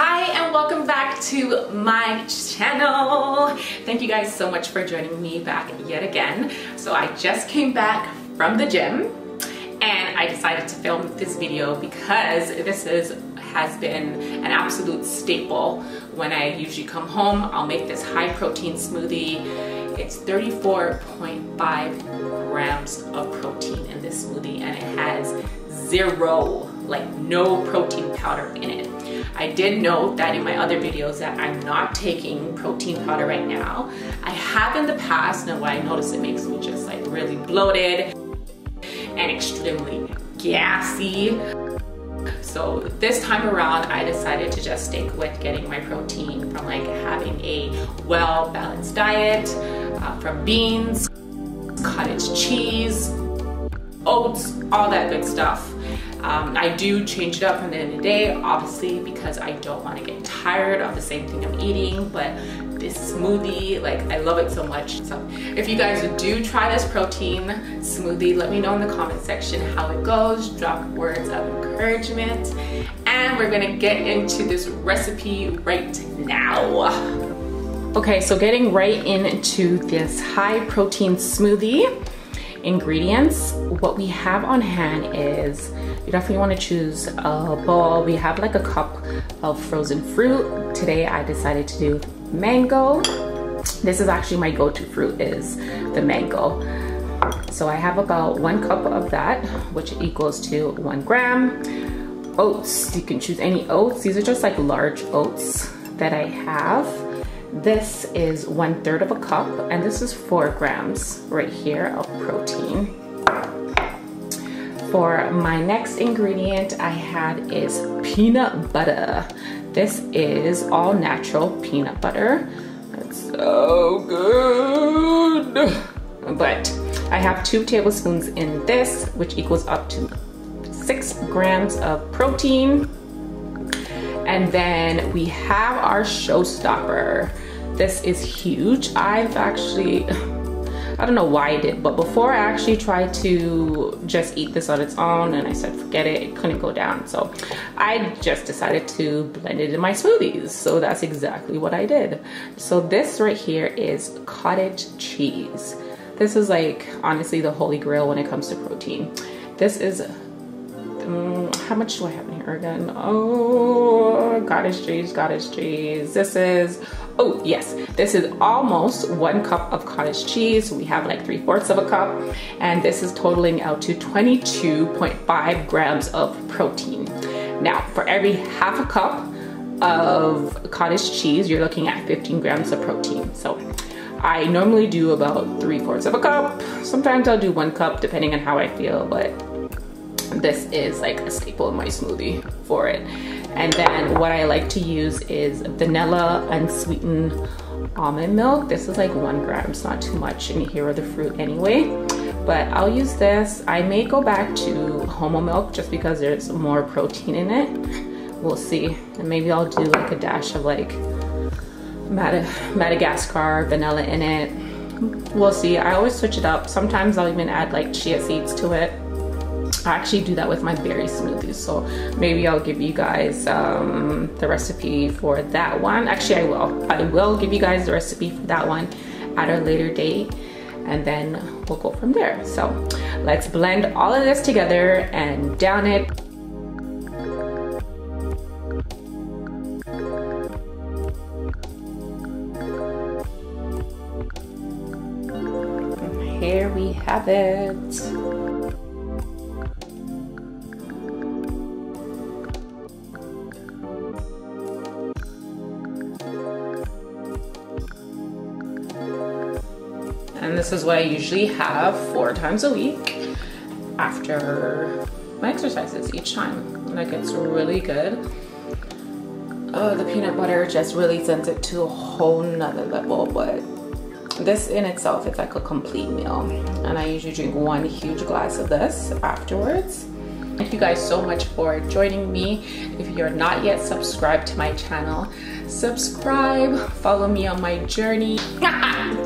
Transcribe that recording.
Hi and welcome back to my channel. Thank you guys so much for joining me back yet again. So I just came back from the gym and I decided to film this video because this is has been an absolute staple when I usually come home. I'll make this high protein smoothie. It's 34.5 grams of protein in this smoothie and it has zero, like no protein powder in it. I did note that in my other videos that I'm not taking protein powder right now. I have in the past, now I notice it makes me just like really bloated and extremely gassy. So this time around, I decided to just stick with getting my protein from like having a well-balanced diet, uh, from beans, cottage cheese, oats, all that good stuff. Um, I do change it up from the end of the day, obviously, because I don't want to get tired of the same thing I'm eating, but this smoothie, like I love it so much. So if you guys do try this protein smoothie, let me know in the comment section how it goes, drop words of encouragement, and we're gonna get into this recipe right now. Okay, so getting right into this high protein smoothie ingredients, what we have on hand is you definitely want to choose a bowl. We have like a cup of frozen fruit. Today I decided to do mango. This is actually my go-to fruit is the mango. So I have about one cup of that, which equals to one gram. Oats, you can choose any oats. These are just like large oats that I have. This is one third of a cup and this is four grams right here of protein. For my next ingredient I had is peanut butter. This is all natural peanut butter. It's so good. But I have two tablespoons in this, which equals up to six grams of protein. And then we have our showstopper. This is huge. I've actually, I don't know why I did, but before I actually tried to just eat this on its own and I said, forget it, it couldn't go down. So I just decided to blend it in my smoothies. So that's exactly what I did. So this right here is cottage cheese. This is like, honestly, the holy grail when it comes to protein. This is, um, how much do I have in here again? Oh, cottage cheese, cottage cheese. This is Oh yes, this is almost one cup of cottage cheese. We have like three fourths of a cup and this is totaling out to 22.5 grams of protein. Now for every half a cup of cottage cheese, you're looking at 15 grams of protein. So I normally do about three fourths of a cup. Sometimes I'll do one cup depending on how I feel, but this is like a staple in my smoothie for it. And then what I like to use is vanilla unsweetened almond milk. This is like one gram, it's not too much and here are the fruit anyway. But I'll use this. I may go back to Homo milk just because there's more protein in it. We'll see. And maybe I'll do like a dash of like Mad Madagascar vanilla in it. We'll see. I always switch it up. Sometimes I'll even add like chia seeds to it. I actually do that with my berry smoothies. So maybe I'll give you guys um, the recipe for that one. Actually, I will. I will give you guys the recipe for that one at a later date and then we'll go from there. So let's blend all of this together and down it. here we have it. This is what I usually have four times a week after my exercises each time. Like it's really good. Oh, the peanut butter just really sends it to a whole nother level, but this in itself is like a complete meal. And I usually drink one huge glass of this afterwards. Thank you guys so much for joining me. If you're not yet subscribed to my channel, subscribe, follow me on my journey.